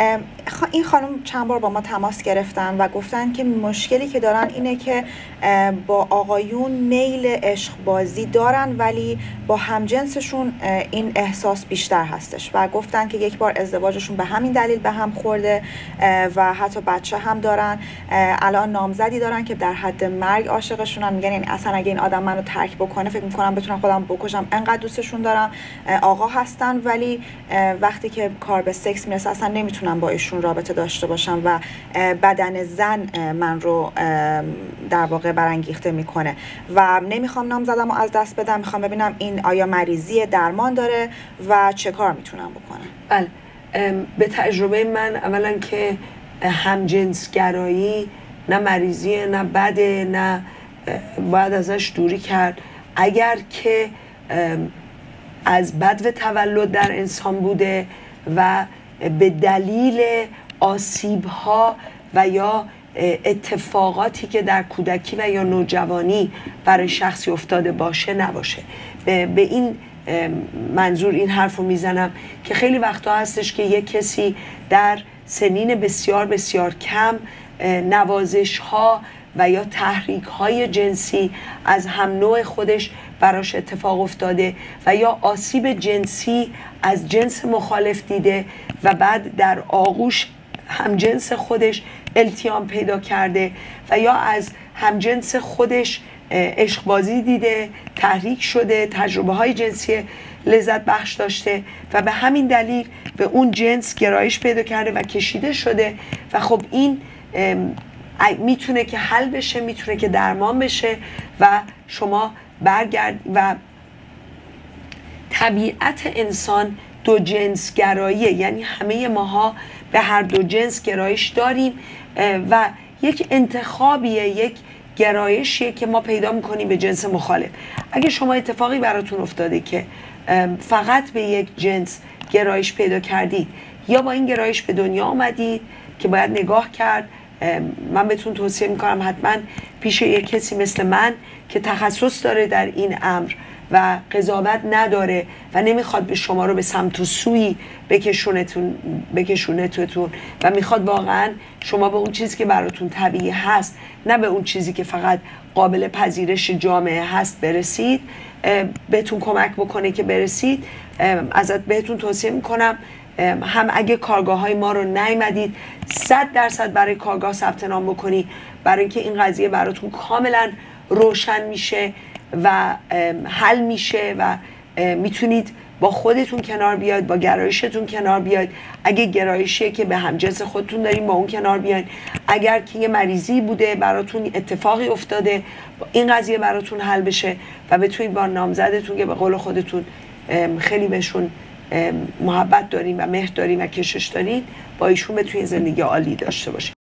am این خانم چند بار با ما تماس گرفتن و گفتن که مشکلی که دارن اینه که با آقایون میل عشق بازی دارن ولی با همجنسشون این احساس بیشتر هستش و گفتن که یک بار ازدواجشون به همین دلیل به هم خورده و حتی بچه هم دارن. الان نامزدی دارن که در حد مرگ عاشقشونن. میگن این اصلا اگه این آدم منو ترک بکنه فکر می‌کنم بتونم خودم بکشم. انقدر دوستشون دارم آقا هستن ولی وقتی که کار به سکس می‌رسه اصلا نمی‌تونم با ایشون رابطه داشته باشم و بدن زن من رو در واقع برانگیخته می‌کنه. و نمی‌خوام نام زدم و از دست بدم. می‌خوام ببینم این آیا مریضی درمان داره و چه کار می‌تونم بکنم. بله. به تجربه من اولا که همجنسگرایی نه مریضیه نه بده نه باید ازش دوری کرد. اگر که از بد تولد در انسان بوده و به دلیل آسیب ها و یا اتفاقاتی که در کودکی و یا نوجوانی برای شخصی افتاده باشه نباشه. به این منظور این حرف رو می‌زنم که خیلی وقتا هستش که یک کسی در سنین بسیار بسیار کم نوازش ها و یا تحریک های جنسی از هم نوع خودش براش اتفاق افتاده و یا آسیب جنسی از جنس مخالف دیده و بعد در آغوش همجنس خودش التیام پیدا کرده و یا از همجنس خودش عشقبازی دیده تحریک شده تجربه های جنسی لذت بخش داشته و به همین دلیل به اون جنس گرایش پیدا کرده و کشیده شده و خب این می‌تونه که حل بشه می‌تونه که درمان بشه و شما برگرد و طبیعت انسان دو جنس گراییه. یعنی همه ماها به هر دو جنس گرایش داریم و یک انتخابیه یک گرایشیه که ما پیدا می‌کنیم به جنس مخالف. اگه شما اتفاقی براتون افتاده که فقط به یک جنس گرایش پیدا کردید یا با این گرایش به دنیا آمدید که باید نگاه کرد من بهتون توصیه می‌کنم حتما پیش یک کسی مثل من که تخصص داره در این امر و قضاوت نداره و نمی‌خواد به شما رو به سمت و سوی بکشونتون بکشونتون و می‌خواد واقعا شما به اون چیزی که براتون طبیعی هست نه به اون چیزی که فقط قابل پذیرش جامعه هست برسید بهتون کمک بکنه که برسید. ازت بهتون توصیه می‌کنم هم اگه کارگاه های ما رو نیمدید صد درصد برای کارگاه ثبت نام بکنی برای اینکه این قضیه براتون کاملا روشن میشه و حل میشه و می‌تونید با خودتون کنار بیاید با گرایشتون کنار بیاید. اگه گرایشیه که به همجنس خودتون داریم با اون کنار بیاید اگر که یه مریضی بوده براتون اتفاقی افتاده این قضیه براتون حل بشه و بتونید با نامزدتون که به قول خودتون خیلی بهشون محبت داریم و مهر داریم و کشش داریم با ایشون بتونید زندگی عالی داشته باشید.